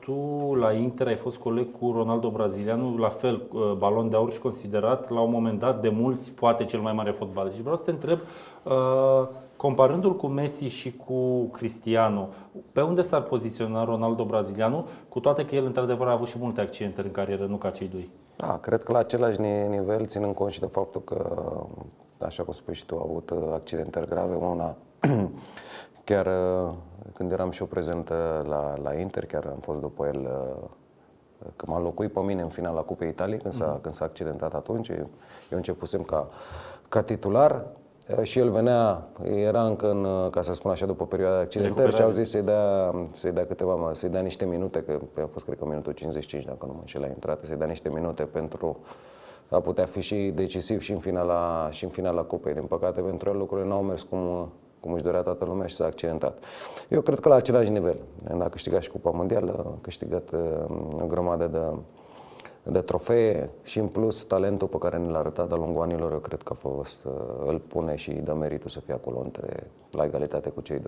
Tu la Inter ai fost coleg cu Ronaldo brazilianu, la fel, uh, balon de aur și considerat la un moment dat de mulți poate cel mai mare fotbalist. Și vreau să te întreb, uh, comparându-l cu Messi și cu Cristiano, pe unde s-ar poziționa Ronaldo brazilianu, cu toate că el într-adevăr a avut și multe accidente în carieră, nu ca cei doi? Da, cred că la același nivel, ținând cont și de faptul că, așa cum spui și tu, a avut uh, accidente grave, una chiar când eram și eu prezent la, la Inter, chiar am fost după el că m-a locuit pe mine în finala Cupei Italiei, când s-a, mm-hmm. când s-a accidentat atunci. Eu începusem ca, ca titular și el venea, era încă în, ca să spun așa, după perioada de accidentări și au zis să-i dea, să-i dea câteva, să-i dea niște minute, că a fost cred că minutul 55, dacă nu mă înșel la intrată, să-i dea niște minute pentru a putea fi și decisiv și în finala, și în finala Cupei. Din păcate, pentru el lucrurile nu au mers cum, cum își dorea toată lumea și s-a accidentat. Eu cred că la același nivel. A câștigat și Cupa Mondială, a câștigat uh, o grămadă de, de trofee și în plus talentul pe care ne l-a arătat de-a lungul anilor, eu cred că a fost, uh, îl pune și dă meritul să fie acolo între, la egalitate cu cei doi.